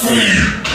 Free.